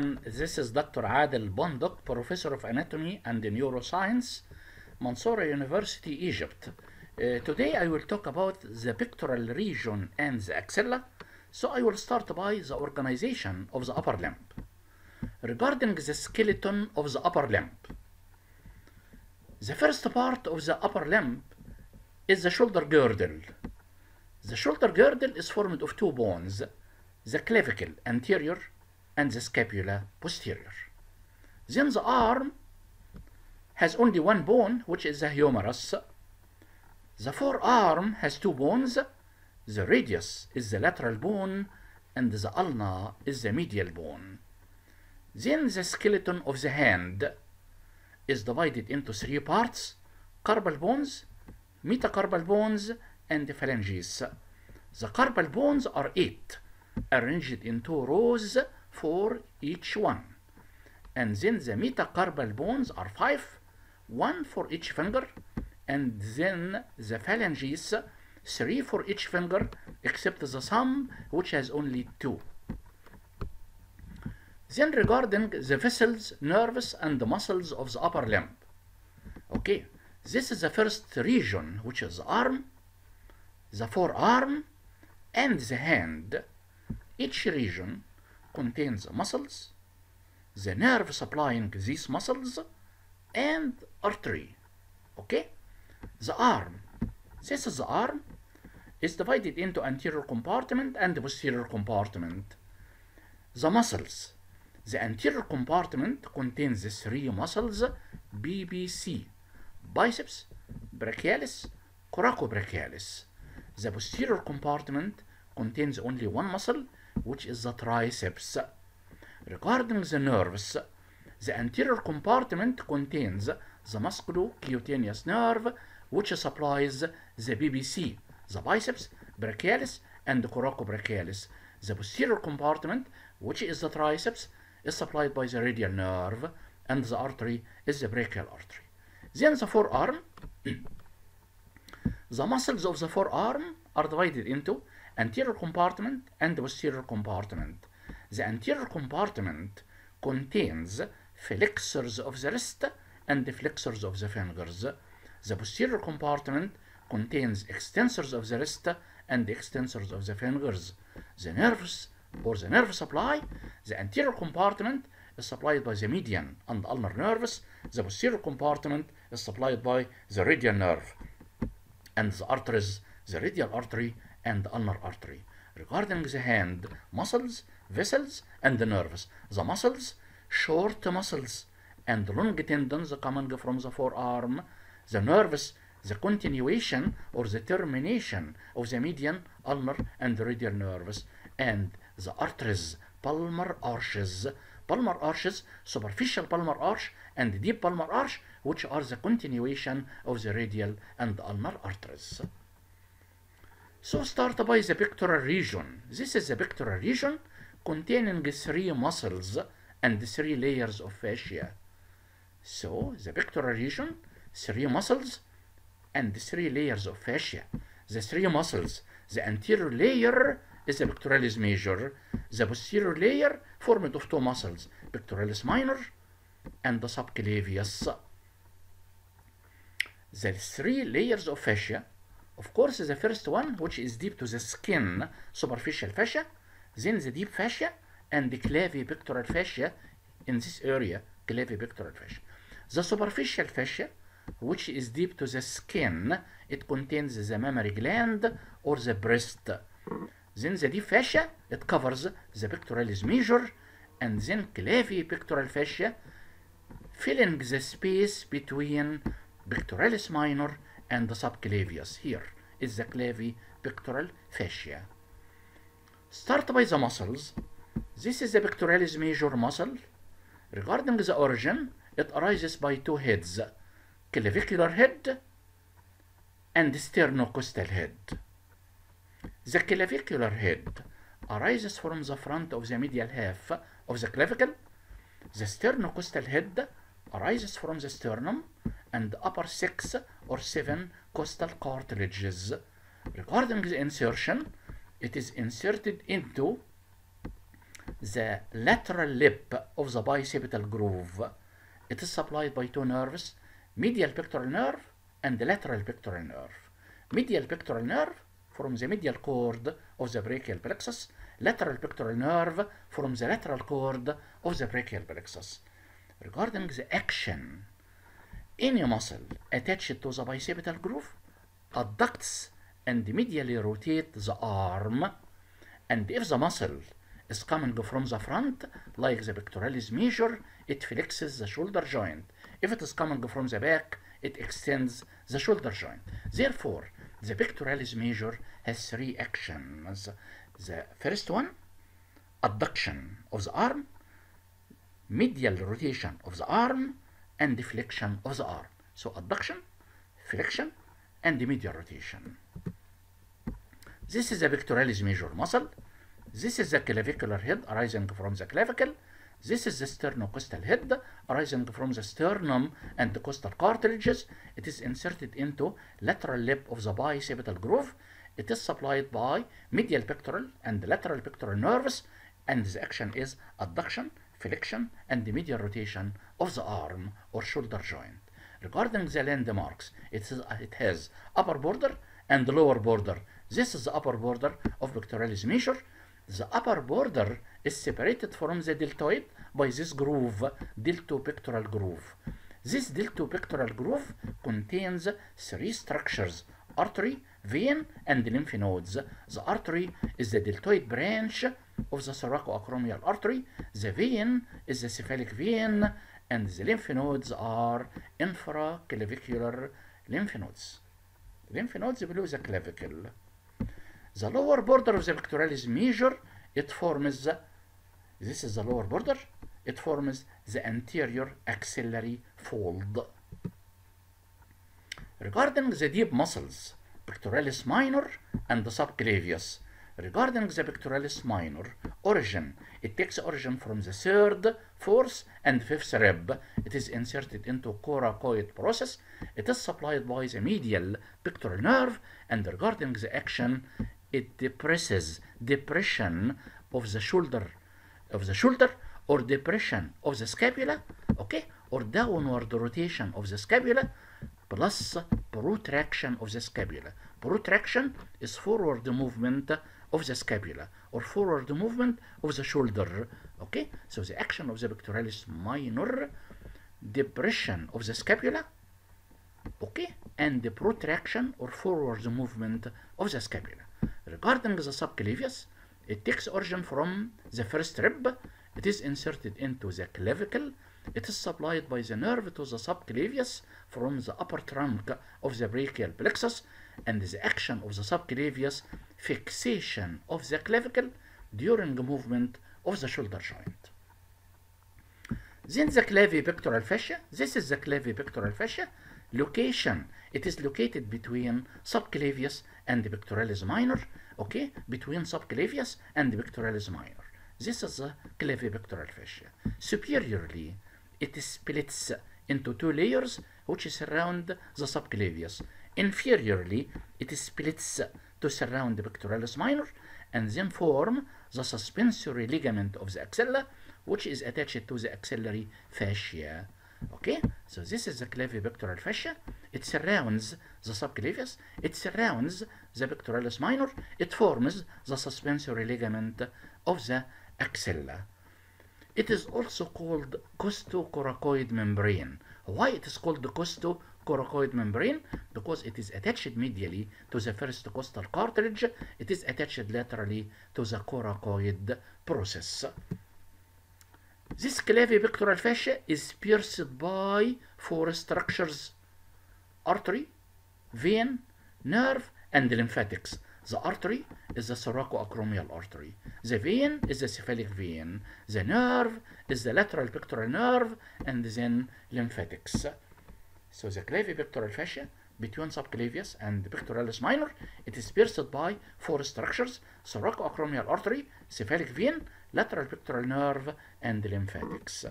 Everyone, this is Dr. Adel Bondok, Professor of Anatomy and Neuroscience, Mansoura University, Egypt. Uh, today I will talk about the pectoral region and the axilla, so I will start by the organization of the upper limb. Regarding the skeleton of the upper limb, the first part of the upper limb is the shoulder girdle. The shoulder girdle is formed of two bones, the clavicle anterior and the scapula posterior. Then the arm has only one bone, which is the humerus. The forearm has two bones. The radius is the lateral bone, and the ulna is the medial bone. Then the skeleton of the hand is divided into three parts carpal bones, metacarpal bones, and phalanges. The carpal bones are eight, arranged in two rows for each one. And then the metacarpal bones are five, one for each finger, and then the phalanges, three for each finger, except the thumb, which has only two. Then regarding the vessels, nerves, and the muscles of the upper limb. Okay, this is the first region, which is the arm, the forearm, and the hand. Each region contains muscles, the nerve supplying these muscles, and artery. Okay? The arm. This is the arm. is divided into anterior compartment and posterior compartment. The muscles. The anterior compartment contains the three muscles BBC, biceps, brachialis, coracobrachialis. The posterior compartment contains only one muscle, which is the triceps. Regarding the nerves, the anterior compartment contains the musculocutaneous nerve, which supplies the BBC, the biceps, brachialis, and coracobrachialis. The posterior compartment, which is the triceps, is supplied by the radial nerve, and the artery is the brachial artery. Then the forearm, the muscles of the forearm are divided into anterior compartment and posterior compartment. The anterior compartment contains flexors of the wrist and the flexors of the fingers. The posterior compartment contains extensors of the wrist and the extensors of the fingers. The nerves or the nerve supply, the anterior compartment is supplied by the median and ulnar nerves. The posterior compartment is supplied by the radial nerve and the arteries, the radial artery and ulnar artery. Regarding the hand, muscles, vessels, and the nerves. The muscles, short muscles and long tendons coming from the forearm. The nerves, the continuation or the termination of the median, ulnar, and radial nerves. And the arteries, palmar arches. Palmar arches, superficial palmar arch, and deep palmar arch, which are the continuation of the radial and ulnar arteries. So start by the pectoral region. This is the pectoral region containing three muscles and three layers of fascia. So the pectoral region, three muscles and three layers of fascia. The three muscles, the anterior layer is the pectoralis major, the posterior layer formed of two muscles, pectoralis minor and the subclavius. The three layers of fascia of course, the first one, which is deep to the skin, superficial fascia, then the deep fascia, and the clavipectoral fascia in this area, clavipectoral fascia. The superficial fascia, which is deep to the skin, it contains the mammary gland or the breast. Then the deep fascia, it covers the pectoralis major, and then clavipectoral fascia, filling the space between pectoralis minor and the subclavius. Here is the clavipectoral fascia. Start by the muscles. This is the pectoralis major muscle. Regarding the origin, it arises by two heads, clavicular head and sternocostal head. The clavicular head arises from the front of the medial half of the clavicle. The sternocostal head arises from the sternum and the upper six or seven costal cartilages. Regarding the insertion, it is inserted into the lateral lip of the bicipital groove. It is supplied by two nerves, medial pectoral nerve and the lateral pectoral nerve. Medial pectoral nerve from the medial cord of the brachial plexus, lateral pectoral nerve from the lateral cord of the brachial plexus. Regarding the action, any muscle attached to the bicipital groove adducts and medially rotate the arm. And if the muscle is coming from the front like the pectoralis major it flexes the shoulder joint. If it is coming from the back it extends the shoulder joint. Therefore the pectoralis major has three actions. The first one adduction of the arm medial rotation of the arm and the flexion of the arm so adduction flexion and medial rotation this is the pectoralis major muscle this is the clavicular head arising from the clavicle this is the sternocostal head arising from the sternum and the costal cartilages. It is inserted into lateral lip of the bicipital groove. It is supplied by medial pectoral and lateral pectoral nerves and the action is adduction, flexion and the medial rotation of the arm or shoulder joint. Regarding the landmarks, it, is, it has upper border and lower border. This is the upper border of pectoralis major. The upper border is separated from the deltoid by this groove, deltopectoral groove. This deltopectoral groove contains three structures, artery, vein, and lymph nodes. The artery is the deltoid branch of the thoracoacromial artery. The vein is the cephalic vein, and the lymph nodes are infraclavicular lymph nodes. Lymph nodes below the clavicle. The lower border of the pectoralis major, it forms the, this is the lower border, it forms the anterior axillary fold. Regarding the deep muscles, pectoralis minor and the subclavius, regarding the pectoralis minor origin, it takes origin from the third, fourth, and fifth rib. It is inserted into coracoid process. It is supplied by the medial pectoral nerve, and regarding the action, it depresses depression of the shoulder of the shoulder or depression of the scapula okay or downward rotation of the scapula plus protraction of the scapula protraction is forward movement of the scapula or forward movement of the shoulder okay? So the action of the pectoralis minor depression of the scapula okay? And the protraction or forward movement of the scapula. Regarding the subclavius it takes origin from the first rib. It is inserted into the clavicle. It is supplied by the nerve to the subclavius from the upper trunk of the brachial plexus and the action of the subclavius fixation of the clavicle during movement of the shoulder joint. Then the clavipectoral fascia. This is the clavipectoral fascia. Location. It is located between subclavius and the pectoralis minor. Okay, between subclavius and the pectoralis minor. This is the clavipectoral fascia. Superiorly, it splits into two layers which surround the subclavius. Inferiorly, it splits to surround the pectoralis minor and then form the suspensory ligament of the axilla which is attached to the axillary fascia. Okay, so this is the clavipectoral fascia. It surrounds the subclavius. It surrounds the pectoralis minor. It forms the suspensory ligament of the axilla. It is also called costocoracoid membrane. Why it is called the costocoracoid membrane? Because it is attached medially to the first costal cartilage. It is attached laterally to the coracoid process. This clavipectoral fascia is pierced by four structures artery, vein, nerve, and lymphatics. The artery is the thoracoacromial artery. The vein is the cephalic vein. The nerve is the lateral pectoral nerve, and then lymphatics. So the clavipectoral fascia between subclavius and pectoralis minor, it is pierced by four structures, thoracoacromial artery, cephalic vein, lateral pectoral nerve, and lymphatics.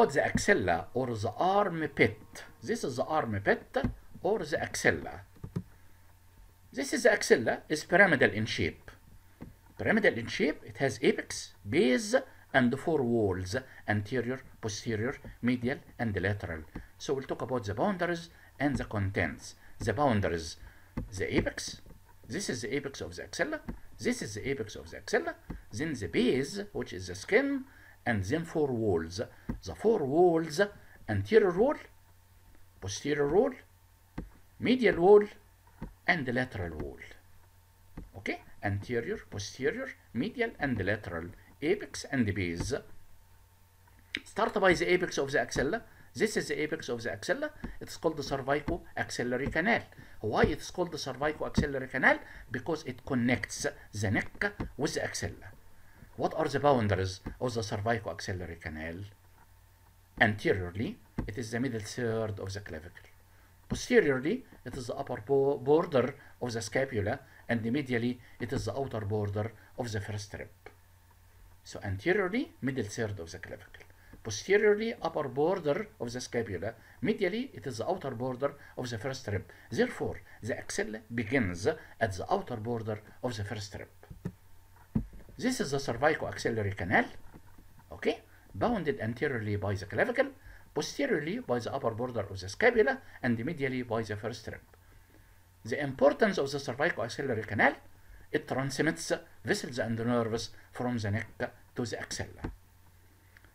Axilla or the armpit. This is the armpit or the axilla. This is the axilla is pyramidal in shape. Pyramidal in shape, it has apex, base, and four walls, anterior, posterior, medial, and lateral. So we'll talk about the boundaries and the contents. The boundaries, the apex, this is the apex of the axilla, this is the apex of the axilla, then the base, which is the skin, and then four walls. The four walls, anterior wall, posterior wall, medial wall, and lateral wall. Okay, anterior, posterior, medial, and lateral, apex and base. Start by the apex of the axilla. This is the apex of the axilla. It's called the cervico-axillary canal. Why it's called the cervico-axillary canal? Because it connects the neck with the axilla. What are the boundaries of the cervico-axillary canal? Anteriorly, it is the middle third of the clavicle. Posteriorly, it is the upper bo border of the scapula, and medially, it is the outer border of the first rib. So anteriorly, middle third of the clavicle. Posteriorly, upper border of the scapula. Medially, it is the outer border of the first rib. Therefore, the axilla begins at the outer border of the first rib. This is the cervico-axillary canal, okay, bounded anteriorly by the clavicle, posteriorly by the upper border of the scapula, and medially by the first rib. The importance of the cervico-axillary canal, it transmits vessels and nerves from the neck to the axilla.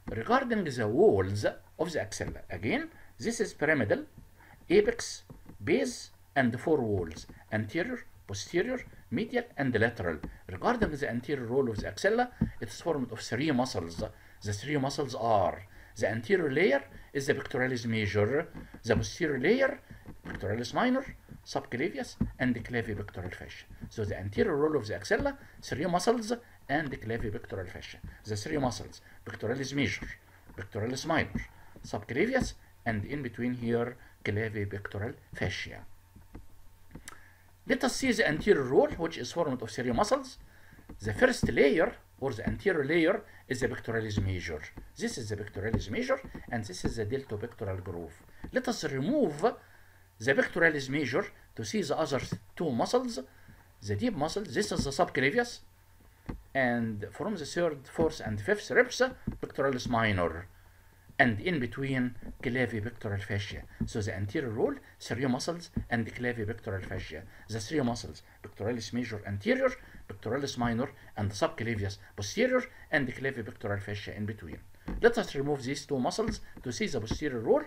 Regarding the walls of the axilla, again, this is pyramidal, apex, base, and four walls, anterior, posterior, medial, and lateral. Regarding the anterior role of the axilla, it is formed of three muscles. The three muscles are the anterior layer is the pectoralis major, the posterior layer, pectoralis minor, subclavius, and the clavipectoral fascia. So the anterior role of the axilla, three muscles, and the clavipectoral fascia. The three muscles, pectoralis major, pectoralis minor, subclavius, and in between here, clavipectoral fascia. Let us see the anterior wall, which is formed of three muscles. The first layer, or the anterior layer, is the pectoralis major. This is the pectoralis major, and this is the deltopectoral groove. Let us remove the pectoralis major to see the other two muscles. The deep muscle, this is the subclavius, and from the third, fourth, and fifth ribs, pectoralis minor, and in between, clavipectoral fascia. So the anterior wall, three muscles, and clavipectoral fascia. The three muscles, pectoralis major anterior, pectoralis minor, and subclavius posterior, and clavipectoral fascia in between. Let us remove these two muscles to see the posterior wall.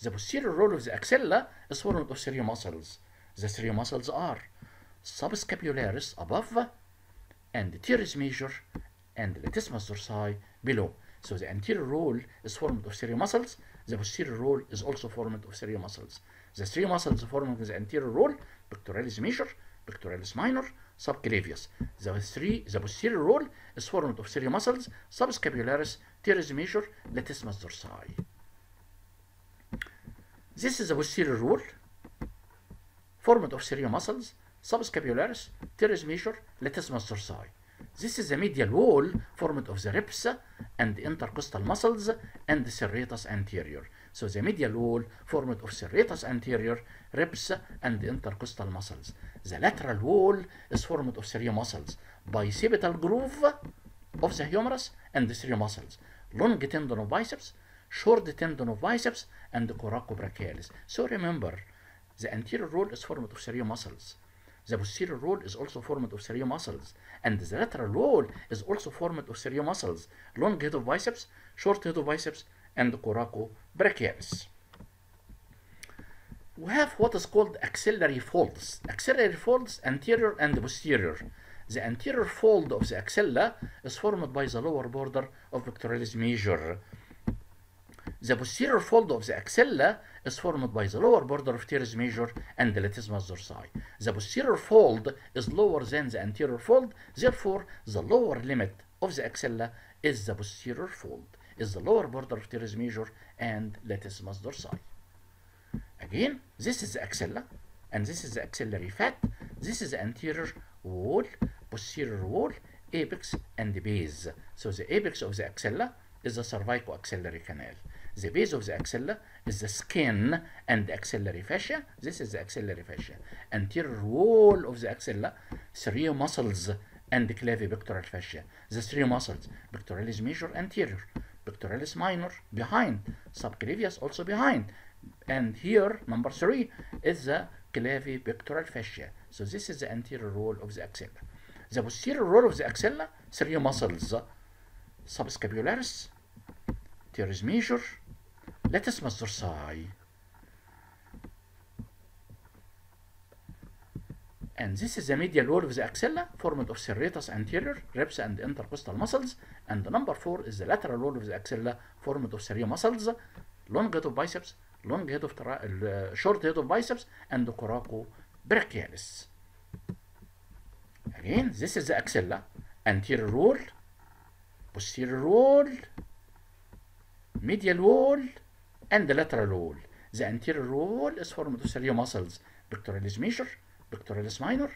The posterior wall of the axilla is formed of three muscles. The three muscles are subscapularis above, and the teres major, and latissimus dorsi below. So the anterior roll is formed of three muscles. The posterior roll is also formed of three muscles. The three muscles forming the anterior roll, pectoralis major, pectoralis minor, subclavius. The three, the posterior roll is formed of three muscles, subscapularis, teres major, latissimus dorsi. This is the posterior roll, formed of three muscles, subscapularis, teres major, latissimus dorsi. This is the medial wall formed of the ribs and the intercostal muscles and the serratus anterior. So the medial wall formed of serratus anterior, ribs, and the intercostal muscles. The lateral wall is formed of three muscles, bicipital groove of the humerus and the three muscles, long tendon of biceps, short tendon of biceps, and the coracobrachialis. So remember, the anterior wall is formed of three muscles. The posterior wall is also formed of three muscles, and the lateral wall is also formed of three muscles, long head of biceps, short head of biceps, and coracobrachialis. We have what is called axillary folds. Axillary folds, anterior and posterior. The anterior fold of the axilla is formed by the lower border of pectoralis major. The posterior fold of the axilla is formed by the lower border of teres major and the latissimus dorsi. The posterior fold is lower than the anterior fold, therefore the lower limit of the axilla is the posterior fold, is the lower border of teres major and latissimus dorsi. Again, this is the axilla, and this is the axillary fat. This is the anterior wall, posterior wall, apex, and base. So the apex of the axilla is the cervico axillary canal. The base of the axilla is the skin and the axillary fascia. This is the axillary fascia. Anterior wall of the axilla, three muscles and clavipectoral fascia. The three muscles, pectoralis major anterior, pectoralis minor behind, subclavius also behind. And here, number three, is the clavipectoral fascia. So this is the anterior wall of the axilla. The posterior wall of the axilla, three muscles, subscapularis, teres major, latissimus dorsi. And this is the medial wall of the axilla, formed of serratus anterior, ribs and intercostal muscles. And number four is the lateral wall of the axilla, formed of serratus muscles, long head of biceps, long head of uh, short head of biceps, and coraco brachialis. Again, this is the axilla, anterior wall, posterior wall, medial wall, and the lateral wall. The anterior wall is formed of three muscles, pectoralis major, pectoralis minor,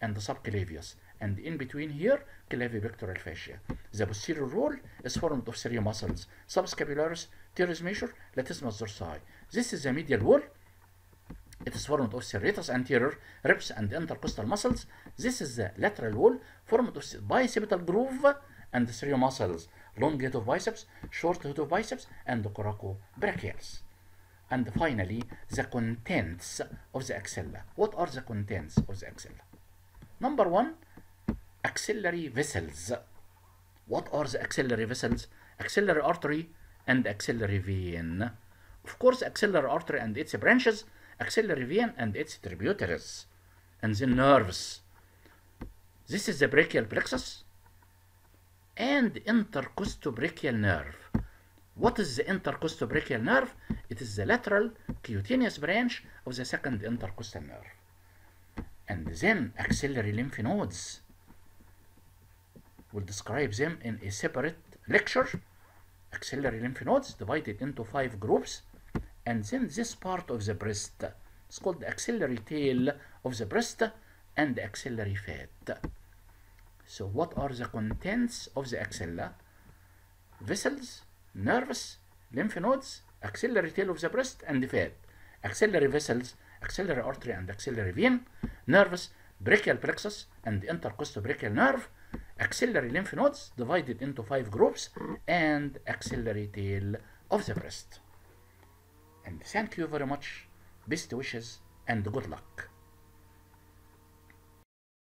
and the subclavius. And in between here, clavipectoral fascia. The posterior wall is formed of three muscles, subscapularis, teres major, latissimus dorsi. This is the medial wall. It is formed of serratus anterior, ribs, and intercostal muscles. This is the lateral wall, formed of bicipital groove and three muscles, long head of biceps, short head of biceps, and the coracobrachialis. And finally, the contents of the axilla. What are the contents of the axilla? Number one, axillary vessels. What are the axillary vessels? Axillary artery and axillary vein. Of course, axillary artery and its branches, axillary vein and its tributaries, and the nerves. This is the brachial plexus and intercostobrachial nerve. What is the intercostobrachial nerve? It is the lateral cutaneous branch of the second intercostal nerve. And then axillary lymph nodes. We'll describe them in a separate lecture. Axillary lymph nodes divided into five groups. And then this part of the breast is called the axillary tail of the breast and the axillary fat. So what are the contents of the axilla? Vessels, nerves, lymph nodes, axillary tail of the breast, and fat. Axillary vessels, axillary artery and axillary vein, nerves, brachial plexus and the intercostobrachial nerve, axillary lymph nodes divided into five groups, and axillary tail of the breast. And thank you very much. Best wishes and good luck.